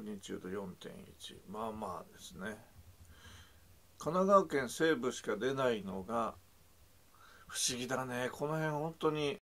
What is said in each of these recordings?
グニチュード4.1まあまあですね。神奈川県西部しか出ないのが不思議だね。この辺本当に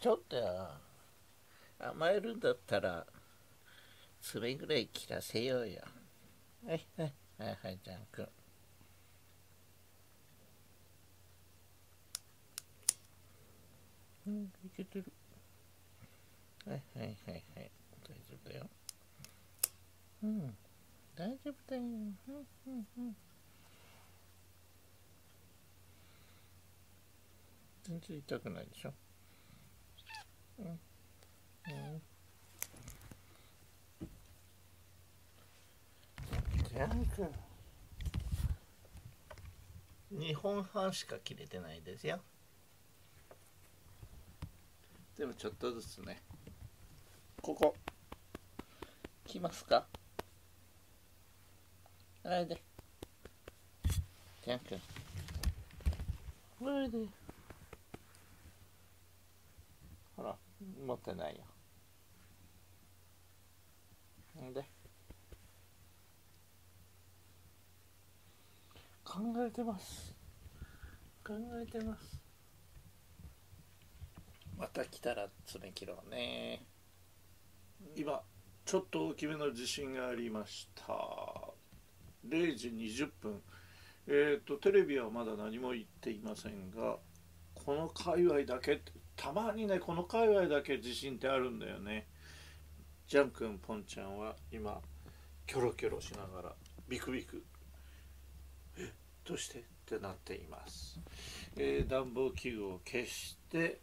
ちょっと甘えるんだったら爪ぐらい切らせようよ。はいはいはいはいジャン君。うんいけてる。はいはいはいはい。大丈夫だよ。うん大丈夫だよ。うんうんうん。全然痛くないでしょ？うん。うん。ジャン君2本半しか切れてないですよでもちょっとずつねここ来ますかあれでジャン君これでほら持ってないよ。んで考えてます。考えてます。また来たら爪切ろうね。今ちょっと大きめの地震がありました。0時20分えっ、とテレビはまだ何も言っていませんがこの界隈だけたまにねこの界隈だけ地震ってあるんだよね。ジャン君ポンちゃんは今キョロキョロしながらビクビクえどうして？ってなっています、えー暖房器具を消して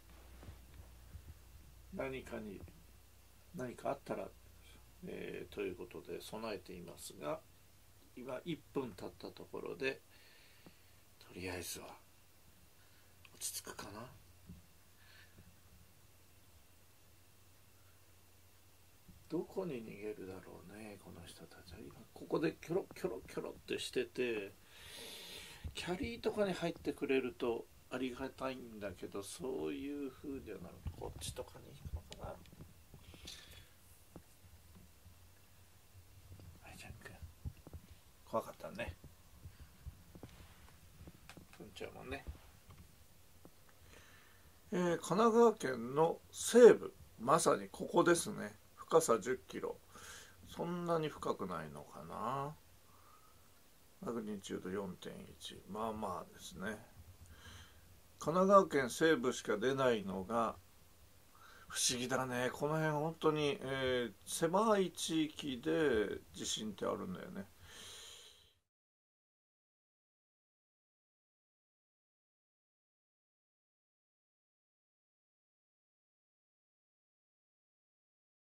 何かに何かあったら、えーということで備えていますが今1分経ったところでとりあえずは落ち着くかなどこに逃げるだろうねこの人たちは。今ここでキョロキョロキョロってしててキャリーとかに入ってくれるとありがたいんだけどそういう風ではなくこっちとかに行くのかな。はいジャン君怖かったね。うんちゃんもね。えー神奈川県の西部。まさにここですね。深さ10キロ。そんなに深くないのかな。マグニチュード4.1まあまあですね。神奈川県西部しか出ないのが不思議だね。この辺本当に、えー狭い地域で地震ってあるんだよね。